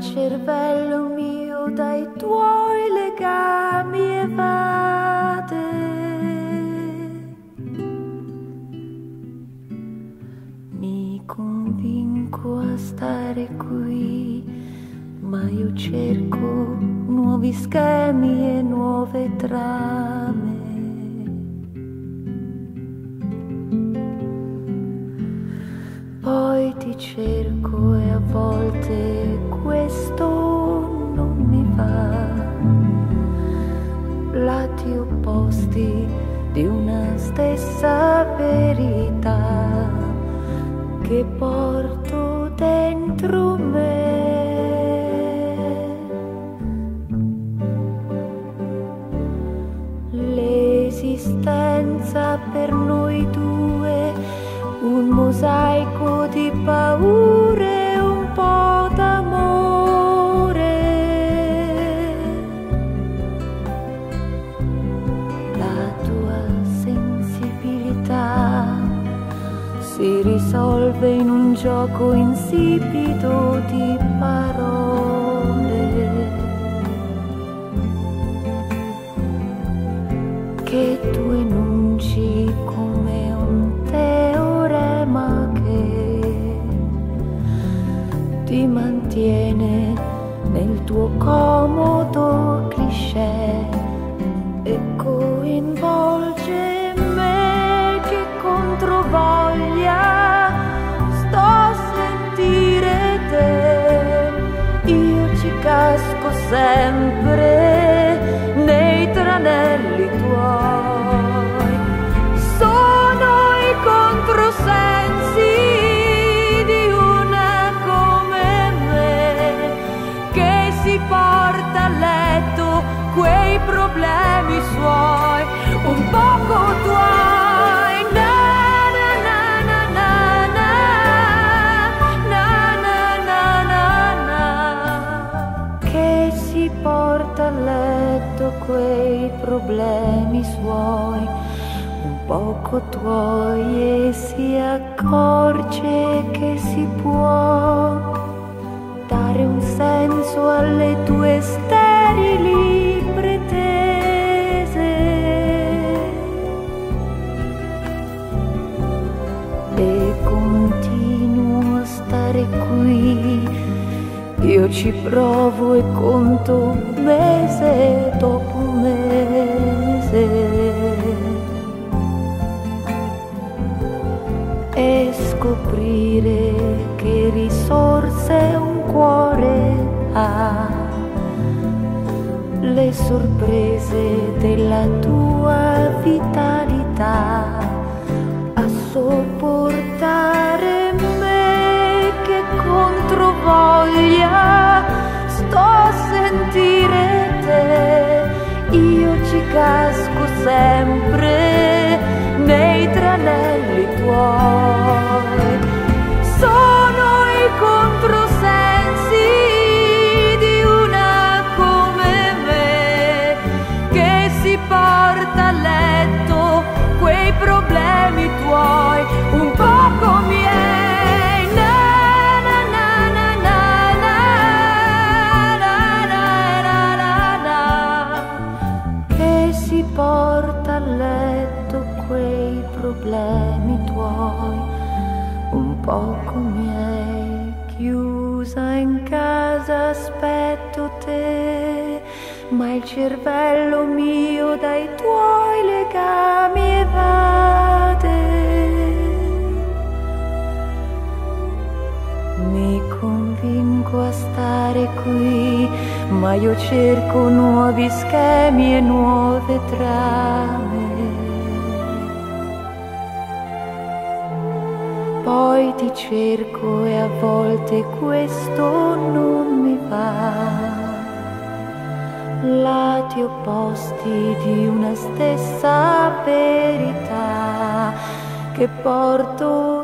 cervello mio dai tuoi legami evade. Mi convinco a stare qui, ma io cerco nuovi schemi e nuove trame. Cerco e a volte questo non mi va. Lati opposti di una stessa verità che porto dentro me. L'esistenza per noi due, un mosaico di paure, un po' d'amore. La tua sensibilità si risolve in un gioco insipido di parole mantiene nel tuo comodo cliché. E coinvolge me che controvoglia sto a sentire te. Io ci casco sempre letto quei problemi suoi un poco tuoi e si accorge che si può dare un senso alle tue sterili pretese. E continuo a stare qui io ci provo e conto mese dopo mese. E scoprire che risorse un cuore ha. Le sorprese della tua vitalità a sopportare casco sempre poco miei chiusa in casa aspetto te ma il cervello mio dai tuoi legami evade. Mi convinco a stare qui ma io cerco nuovi schemi e nuove trame poi ti cerco e a volte questo non mi va. Lati opposti di una stessa verità che porto